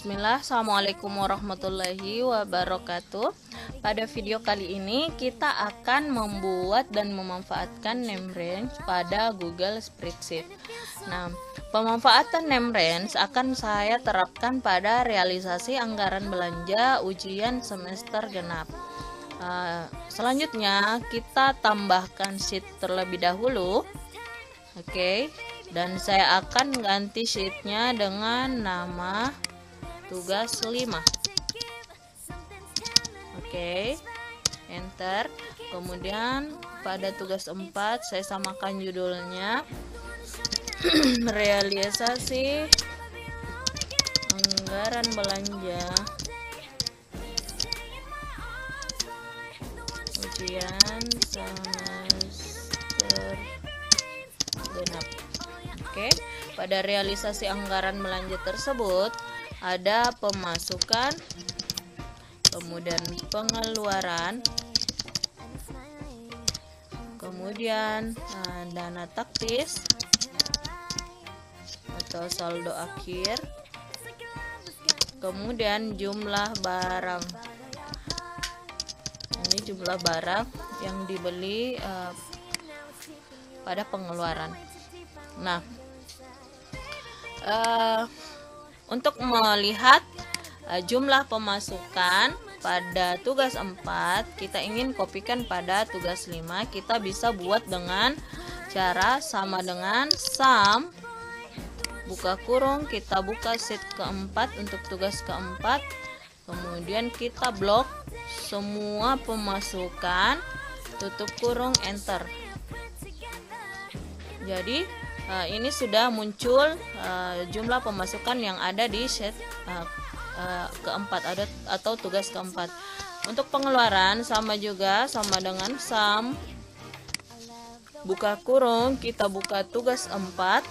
Bismillah, Assalamualaikum warahmatullahi wabarakatuh. Pada video kali ini kita akan membuat dan memanfaatkan name range pada Google Spreadsheet. Nah, pemanfaatan name range akan saya terapkan pada realisasi anggaran belanja ujian semester genap. Uh, Selanjutnya kita tambahkan sheet terlebih dahulu. Oke, okay. dan saya akan ganti sheetnya dengan nama tugas 5 oke okay. enter kemudian pada tugas 4 saya samakan judulnya realisasi anggaran belanja ujian semester genap oke okay. pada realisasi anggaran belanja tersebut ada pemasukan kemudian pengeluaran kemudian nah, dana taktis atau saldo akhir kemudian jumlah barang. Ini jumlah barang yang dibeli uh, pada pengeluaran. Nah uh, untuk melihat uh, jumlah pemasukan pada tugas 4 kita ingin kopikan pada tugas 5 kita bisa buat dengan cara sama dengan sum buka kurung kita buka sheet keempat untuk tugas keempat. Kemudian kita blok semua pemasukan. Tutup kurung enter. Jadi uh, ini sudah muncul uh, jumlah pemasukan yang ada di set uh, uh, keempat ada atau tugas keempat. Untuk pengeluaran sama juga sama dengan sum buka kurung kita buka tugas 4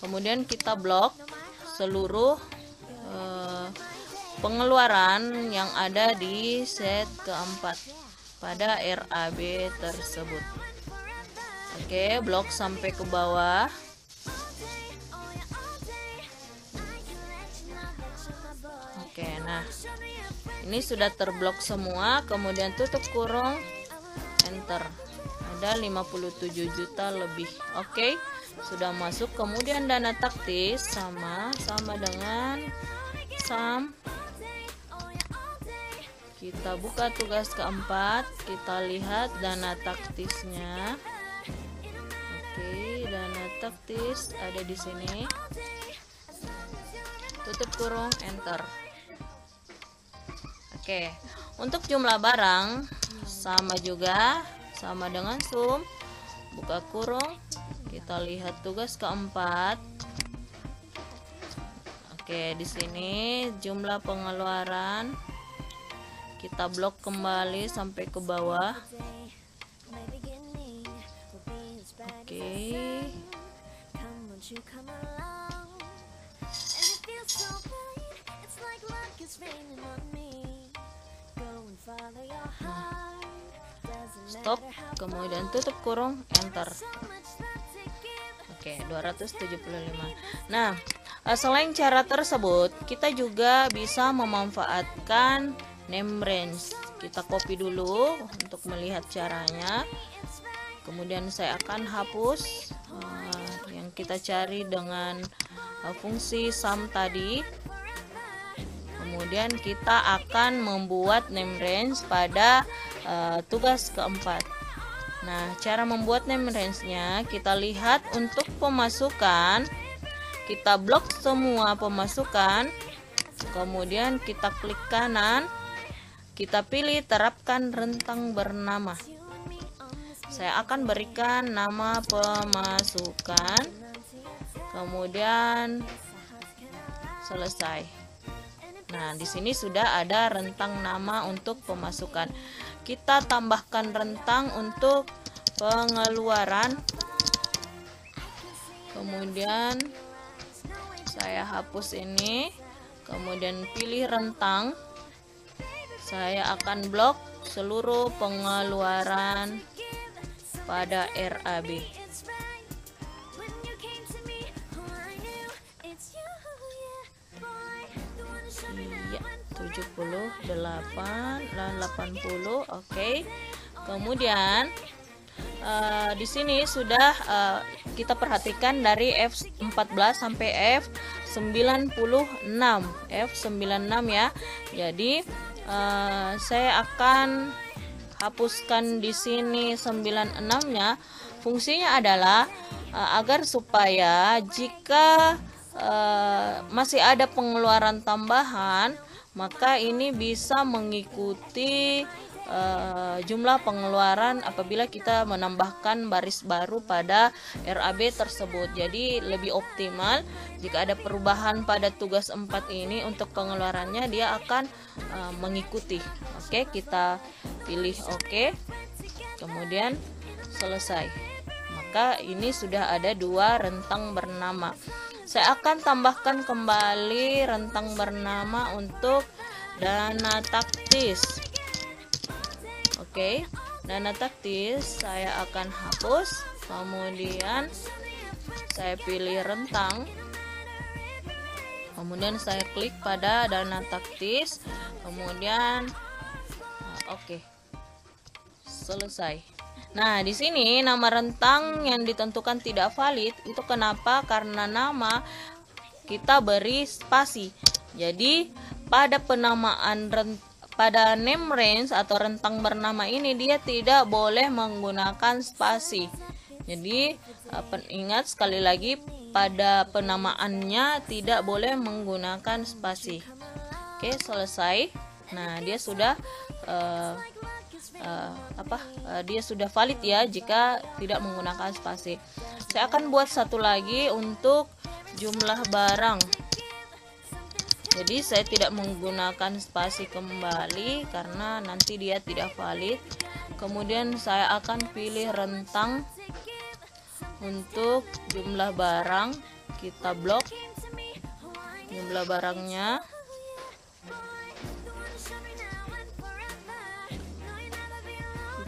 kemudian kita blok seluruh uh, pengeluaran yang ada di set keempat pada RAB tersebut Oke, blok sampai ke bawah. Oke, nah. Ini sudah terblok semua, kemudian tutup kurung, enter. Ada 57 juta lebih. Oke, sudah masuk. Kemudian dana taktis sama sama dengan sum kita buka tugas keempat kita lihat dana taktisnya Oke, dana taktis ada di sini. Tutup kurung, enter. Oke, untuk jumlah barang sama juga, sama dengan sum. Buka kurung, kita lihat tugas keempat. Oke, di sini jumlah pengeluaran kita blok kembali sampai ke bawah. Stop. Kemudian tutup kurung enter. Oke okay, 275 nah eh, selain cara tersebut kita juga bisa memanfaatkan name range. Kita copy dulu untuk melihat caranya kemudian saya akan hapus uh, yang kita cari dengan uh, fungsi sum tadi. Kemudian kita akan membuat name range pada uh, tugas keempat. Nah cara membuat name range nya kita lihat untuk pemasukan. Kita blok semua pemasukan. Kemudian kita klik kanan. Kita pilih terapkan rentang bernama saya akan berikan nama pemasukan. Kemudian selesai. Nah di sini sudah ada rentang nama untuk pemasukan. Kita tambahkan rentang untuk pengeluaran. Kemudian saya hapus ini. Kemudian pilih rentang. Saya akan blok seluruh pengeluaran pada RAB. iya 78 dan 80 oke. Kemudian uh, di sini sudah uh, kita perhatikan dari F14 sampai F96 F96 ya. Jadi uh, saya akan hapuskan di sini 96 nya fungsinya adalah uh, agar supaya jika uh, masih ada pengeluaran tambahan maka ini bisa mengikuti uh, jumlah pengeluaran apabila kita menambahkan baris baru pada RAB tersebut. Jadi lebih optimal jika ada perubahan pada tugas 4 ini untuk pengeluarannya dia akan uh, mengikuti. Oke, kita pilih oke. Kemudian selesai. Maka ini sudah ada dua rentang bernama. Saya akan tambahkan kembali rentang bernama untuk dana taktis. Oke, dana taktis saya akan hapus. Kemudian saya pilih rentang. Kemudian saya klik pada dana taktis. Kemudian nah, oke. Selesai. Nah, di sini nama rentang yang ditentukan tidak valid itu kenapa? Karena nama kita beri spasi. Jadi, pada penamaan rent pada name range atau rentang bernama ini dia tidak boleh menggunakan spasi. Jadi, ingat sekali lagi pada penamaannya tidak boleh menggunakan spasi. Oke, selesai. Nah, dia sudah uh, uh, apa uh, dia sudah valid ya jika tidak menggunakan spasi saya akan buat satu lagi untuk jumlah barang jadi saya tidak menggunakan spasi kembali karena nanti dia tidak valid. Kemudian saya akan pilih rentang untuk jumlah barang. Kita blok jumlah barangnya.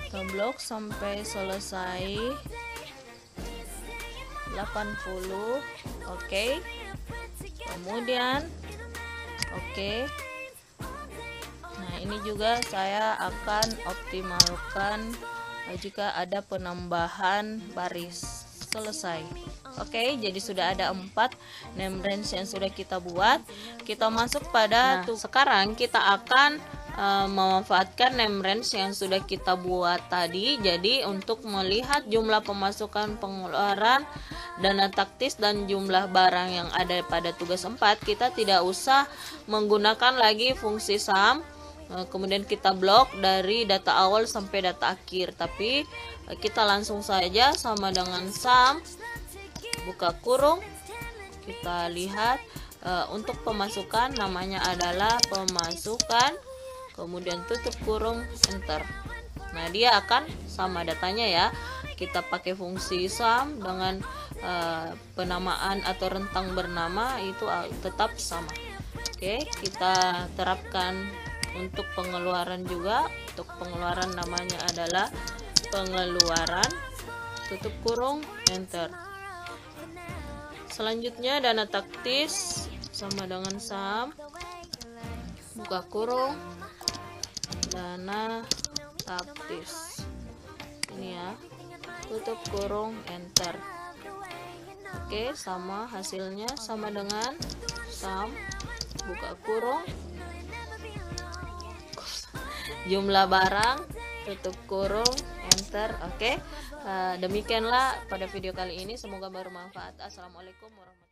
Ngeblok sampai selesai. 80 oke. Okay. kemudian oke. Okay. nah ini juga saya akan optimalkan jika ada penambahan baris. Selesai. Oke okay, jadi sudah ada empat name range yang sudah kita buat. Kita masuk pada nah, sekarang kita akan uh, memanfaatkan name range yang sudah kita buat tadi. Jadi untuk melihat jumlah pemasukan pengeluaran dana taktis dan jumlah barang yang ada pada tugas 4 kita tidak usah menggunakan lagi fungsi sum uh, kemudian kita blok dari data awal sampai data akhir. Tapi uh, kita langsung saja sama dengan sum buka kurung. Kita lihat untuk pemasukan namanya adalah pemasukan kemudian tutup kurung enter. Nah dia akan sama datanya ya. Kita pakai fungsi sum dengan uh, penamaan atau rentang bernama itu tetap sama. Oke kita terapkan untuk pengeluaran juga. Untuk pengeluaran namanya adalah pengeluaran. Tutup kurung enter. Selanjutnya dana taktis sama dengan sum buka kurung dana taktis ini ya. Tutup kurung enter. Oke sama hasilnya sama dengan sum buka kurung. Jumlah barang tutup kurung enter. Oke uh, demikianlah pada video kali ini. Semoga bermanfaat. Assalamualaikum warahmatullahi